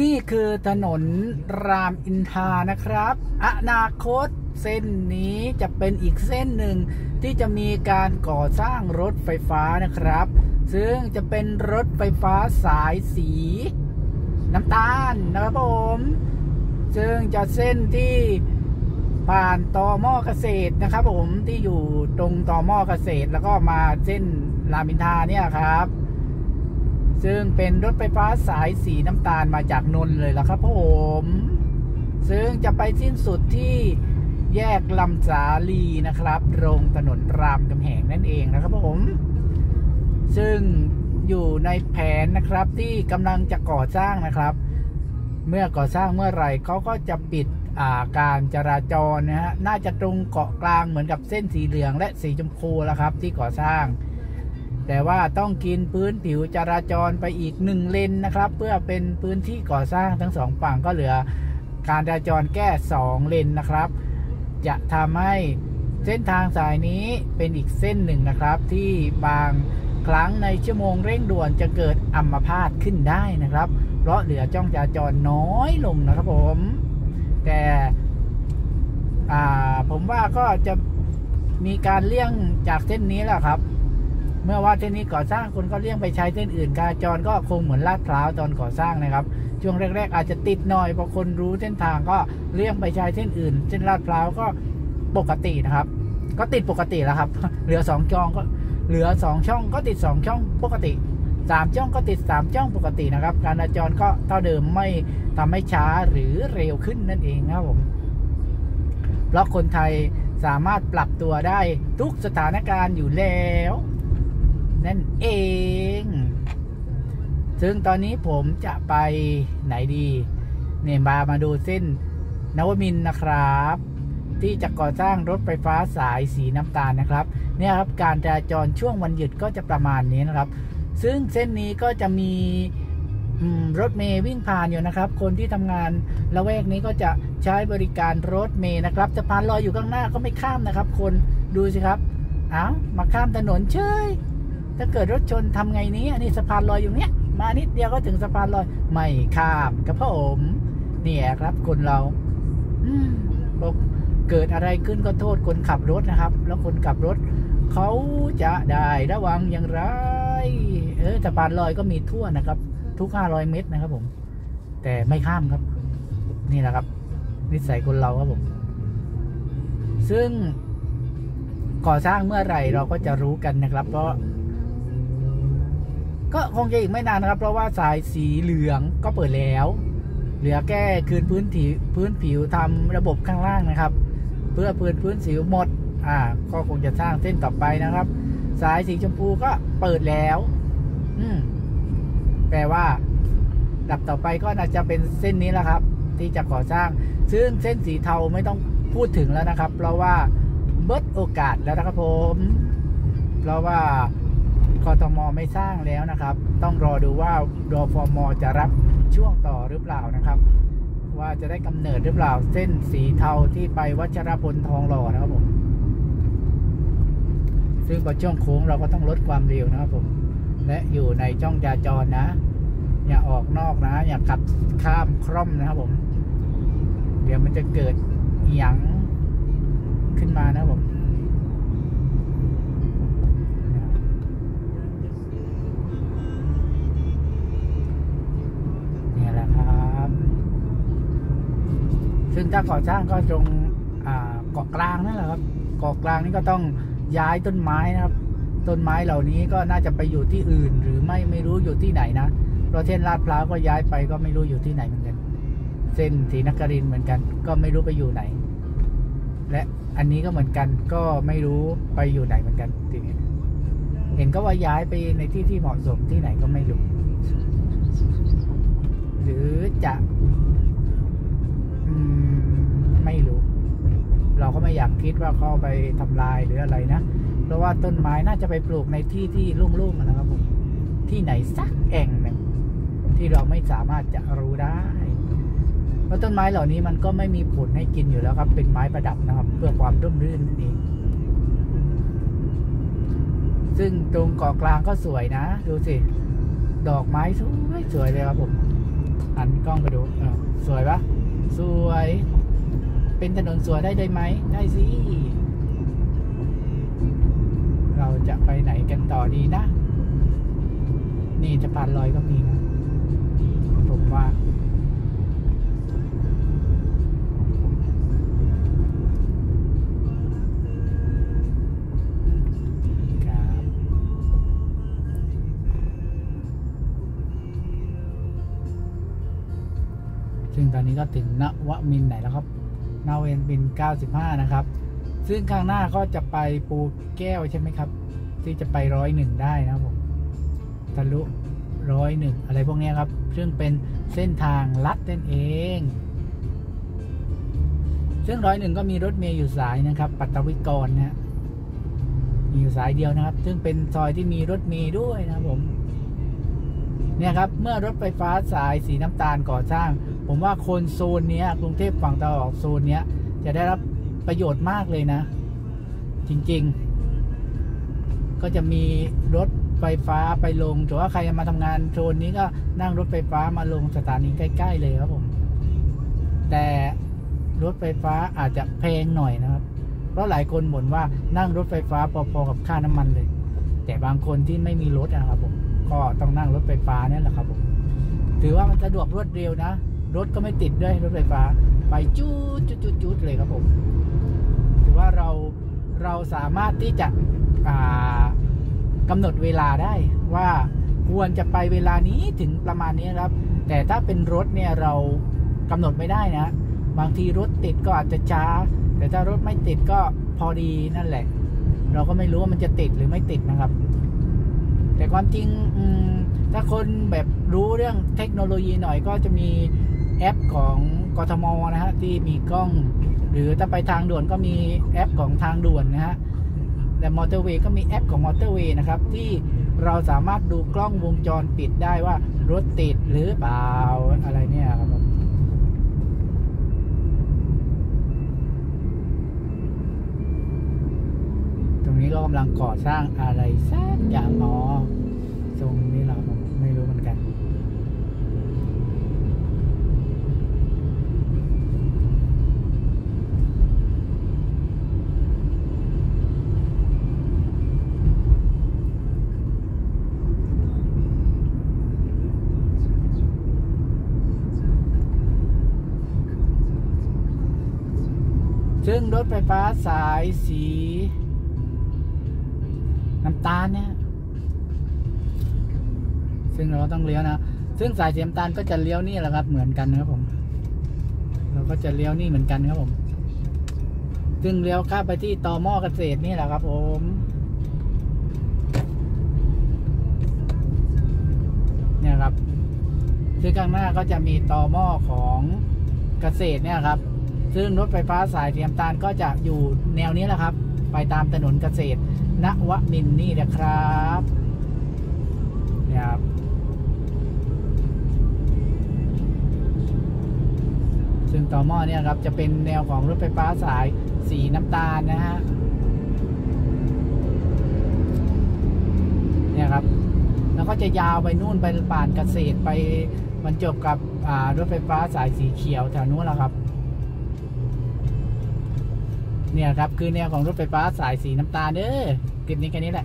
นี่คือถนนรามอินทานะครับ อนาคตเส้นนี้จะเป็นอีกเส้นหนึ่งที่จะมีการก่อสร้างรถไฟฟ้านะครับ ซึ่งจะเป็นรถไฟฟ้าสายสี น้ำตาลนะครับผม ซึ่งจะเส้นที่ผ่านตอหม้อเกษตรนะครับผมที่อยู่ตรงตอหม้อเกษตรแล้วก็มาเส้นรามอินทาเนี่ยครับ ซึ่งเป็นรถไฟฟ้าสายสีน้ำตาลมาจากนนท์เลยละครับผม ซึ่งจะไปสิ้นสุดที่แยกลำสาลีนะครับตรงถนนรามกำแหงนั่นเองนะครับผม ซึ่งอยู่ในแผนนะครับที่กำลังจะก่อสร้างนะครับ เมื่อก่อสร้างเมื่อไหร่เขาก็จะปิดการจราจรนะฮะน่าจะตรงเกาะกลางเหมือนกับเส้นสีเหลืองและสีชมพูแล้วครับ ที่ก่อสร้าง แต่ว่าต้องกินพื้นผิวจราจรไปอีกหนึ่งเลนนะครับ เพื่อเป็นพื้นที่ก่อสร้างทั้งสองฝั่งก็เหลือการจราจรแก้สองเลนนะครับ จะทำให้เส้นทางสายนี้เป็นอีกเส้นหนึ่งนะครับ ที่บางครั้งในชั่วโมงเร่งด่วนจะเกิดอัมพาตขึ้นได้นะครับ เพราะเหลือจ้องจราจรน้อยลงนะครับผม แต่ผมว่าก็จะมีการเลี่ยงจากเส้นนี้แหละครับ เมื่อว่าเส้นนี้ก่อสร้างคนก็เลี่ยงไปใช้เส้นอื่นการจรก็คงเหมือนลาดพร้าวตอนก่อสร้างนะครับ ช่วงแรก ๆ อาจจะติดหน่อยพอคนรู้เส้นทางก็เลี่ยงไปใช้เส้นอื่น เส้นลาดพร้าวก็ปกตินะครับ ก็ติดปกติแล้วครับ เหลือสองช่องก็เหลือสองช่องก็ติดสองช่องปกติสามช่องก็ติดสามช่องปกตินะครับ การจราจรก็เท่าเดิมไม่ทำให้ช้าหรือเร็วขึ้นนั่นเองครับผมเพราะคนไทยสามารถปรับตัวได้ทุกสถานการณ์อยู่แล้ว นั่นเอง ซึ่งตอนนี้ผมจะไปไหนดี เนี่ยมามาดูเส้นนวมินนะครับ ที่จะก่อสร้างรถไฟฟ้าสายสีน้ำตาลนะครับ เนี่ยครับการจราจรช่วงวันหยุดก็จะประมาณนี้นะครับ ซึ่งเส้นนี้ก็จะมีรถเมย์วิ่งผ่านอยู่นะครับ คนที่ทำงานละแวกนี้ก็จะใช้บริการรถเมย์นะครับสะพานลอยอยู่ข้างหน้าก็ไม่ข้ามนะครับ คนดูสิครับอ้าวมาข้ามถนนเฉย ถ้าเกิดรถชนทำไงนี้อันนี้สะพานลอยอยู่เนี้ยมานิดเดียวก็ถึงสะพานลอย ไม่ข้ามกับพ่อผมเนี่ยครับคนเรา อืมเกิดอะไรขึ้นก็โทษคนขับรถนะครับ แล้วคนขับรถเขาจะได้ระวังอย่างไร เออสะพานลอยก็มีทั่วนะครับ ทุก500เมตรนะครับ ผม แต่ไม่ข้ามครับ นี่แหละครับ นิสัยคนเราครับผม ซึ่งก่อสร้างเมื่อไหร่เราก็จะรู้กันนะครับ เพราะ ก็คงจะอีกไม่นานนะครับ เพราะว่าสายสีเหลืองก็เปิดแล้ว เหลือแก้คืนพื้นผิวพื้นผิวทำระบบข้างล่างนะครับ เพื่อพื้นพื้นสิวหมดอ่าก็คงจะสร้างเส้นต่อไปนะครับ สายสีชมพูก็เปิดแล้ว อืมแปลว่าดับต่อไปก็น่าจะเป็นเส้นนี้แหละครับ ที่จะก่อสร้าง ซึ่งเส้นสีเทาไม่ต้องพูดถึงแล้วนะครับ เพราะว่าเบิดโอกาสแล้วนะครับผม เพราะว่า กทมไม่สร้างแล้วนะครับ ต้องรอดูว่ารอฟอร์มจะรับช่วงต่อหรือเปล่านะครับ ว่าจะได้กำเนิดหรือเปล่าเส้นสีเทาที่ไปวัชรพลทองหล่อนะครับผมซึ่งพอช่วงโค้งเราก็ต้องลดความเร็วนะครับผมและอยู่ในช่องจราจรนะ อย่าออกนอกนะ อย่าขับข้ามคร่อมนะครับผม เดี๋ยวมันจะเกิดหยังขึ้นมานะผม ถ้าก่อสร้างก็ตรงเกาะกลางนั่นแหละครับเกาะกลางนี่ก็ต้องย้ายต้นไม้นะครับ ต้นไม้เหล่านี้ก็น่าจะไปอยู่ที่อื่น หรือไม่ไม่รู้อยู่ที่ไหนนะเพราะเช่นลาดพร้าวก็ย้ายไปก็ไม่รู้อยู่ที่ไหนเหมือนกัน เส้นสีนครินเหมือนกัน ก็ไม่รู้ไปอยู่ไหน และอันนี้ก็เหมือนกันก็ไม่รู้ไปอยู่ไหนเหมือนกันทีนี้เห็นก็ว่าย้ายไปในที่ที่เหมาะสมที่ไหนก็ไม่รู้ หรือจะ ไม่รู้ เราก็ไม่อยากคิดว่าเขาไปทำลายหรืออะไรนะ เพราะว่าต้นไม้น่าจะไปปลูกในที่ที่รุ่งๆนะครับผมที่ไหนสักแอ่งหนึ่งที่เราไม่สามารถจะรู้ได้เพราะต้นไม้เหล่านี้มันก็ไม่มีผลให้กินอยู่แล้วครับ เป็นไม้ประดับนะครับ เพื่อความร่มรื่นนั่นเองซึ่งตรงเกาะกลางก็สวยนะ ดูสิ ดอกไม้สวยสวยเลยครับผมหันกล้องไปดูสวยปะ สวย เป็นถนนสวยได้ได้ไหม ได้สิ เราจะไปไหนกันต่อดีนะ นี่สะพานลอยก็มีนะ ผมว่า นี้ก็ถึงนวมินไหนแล้วครับนวมินทร์95 นะครับ ซึ่งข้างหน้าก็จะไปปูแก้วใช่ไหมครับ ที่จะไปร้อยหนึ่งได้นะครับผมทะลุร้อยหนึ่งอะไรพวกนี้ครับ ซึ่งเป็นเส้นทางลัดนั่นเอง ซึ่งร้อยหนึ่งก็มีรถเมย์อยู่สายนะครับ ปัตตวิกรนะมีอยู่สายเดียวนะครับ ซึ่งเป็นซอยที่มีรถเมย์ด้วยนะครับผม เนี่ยครับเมื่อรถไฟฟ้าสายสีน้ำตาลก่อสร้าง ผมว่าคนโซนนี้กรุงเทพฝั่งตะวันออกโซนนี้จะได้รับประโยชน์มากเลยนะ จริงๆ ก็จะมีรถไฟฟ้าไปลงถือว่าใครมาทำงานโซนนี้ก็นั่งรถไฟฟ้ามาลงสถานีใกล้ ๆ เลยครับผม แต่รถไฟฟ้าอาจจะแพงหน่อยนะครับ เพราะหลายคนบ่นว่านั่งรถไฟฟ้าพอๆกับค่าน้ำมันเลย แต่บางคนที่ไม่มีรถนะครับผม ก็ต้องนั่งรถไฟฟ้าเนี่ยแหละครับผมถือว่ามันสะดวกรวดเร็วนะ รถก็ไม่ติดด้วยรถไฟฟ้า ไปจูดจุดจุดจุดเลยครับผม ถือว่าเราเราสามารถที่จะอ่ากำหนดเวลาได้ว่าควรจะไปเวลานี้ถึงประมาณนี้ครับ แต่ถ้าเป็นรถเนี่ยเรากำหนดไม่ได้นะ บางทีรถติดก็อาจจะช้า แต่ถ้ารถไม่ติดก็พอดีนั่นแหละ เราก็ไม่รู้ว่ามันจะติดหรือไม่ติดนะครับ แต่ความจริงถ้าคนแบบรู้เรื่องเทคโนโลยีหน่อยก็จะมีแอปของกทมนะฮะที่มีกล้อง หรือถ้าไปทางด่วนก็มีแอปของทางด่วนนะฮะแต่มอเตอร์เวย์ก็มีแอปของมอเตอร์เวย์นะครับ ที่เราสามารถดูกล้องวงจรปิดได้ว่ารถติดหรือเปล่าอะไรเนี่ยครับผมตรง นี้ก็กำลังก่อสร้างอะไรสักอย่างอ๋อตรงนี้เราไม่รู้เหมือนกันซึ่งรถไฟฟ้าสายสี น้ำตาลเนี่ย ซึ่งเราก็ต้องเลี้ยวนะ ซึ่งสายสีน้ำตาลก็จะเลี้ยวนี่แหละครับ เหมือนกันนะครับผม เราก็จะเลี้ยวนี่เหมือนกันครับผม ซึ่งเลี้ยวข้าไปที่ตอหม้อเกษตรนี่แหละครับ ผมเนี่ยครับ ซึ่งข้างหน้าก็จะมีตอหม้อของเกษตรเนี่ยครับ ซึ่งรถไฟฟ้าสายสีน้ำตาลก็จะอยู่แนวนี้แหละครับ ไปตามถนนเกษตรณวมินทร์นี่นะครับเนี่ยครับซึ่งต่อหม้อเนี่ยครับจะเป็นแนวของรถไฟฟ้าสายสีน้ำตาลนะฮะเนี่ยครับ แล้วก็จะยาวไปนู่นไปป่านเกษตรไปบรรจบกับรถไฟฟ้าสายสีเขียวแถวนู้นแหละครับ เนี่ยครับคือแนวของรถไฟฟ้าสายสีน้ำตาลเด้อคลิปนี้แค่นี้แหละ